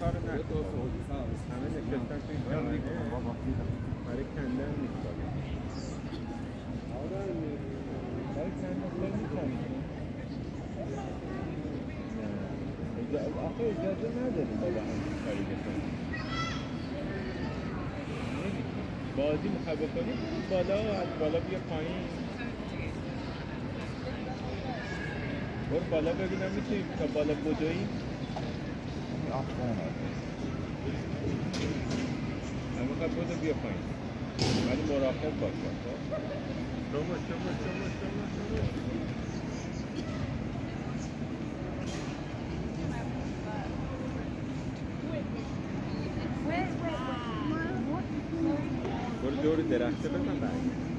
کار نکن همه نشستن نداریم بازی می‌خوای بکنیم بالا از بالا بیا پایین برو بالا ببینم می‌تونیم تا بالا بدویم not going up. I look at both of your points. Many more of them, but so much, so much, so much, so que so much.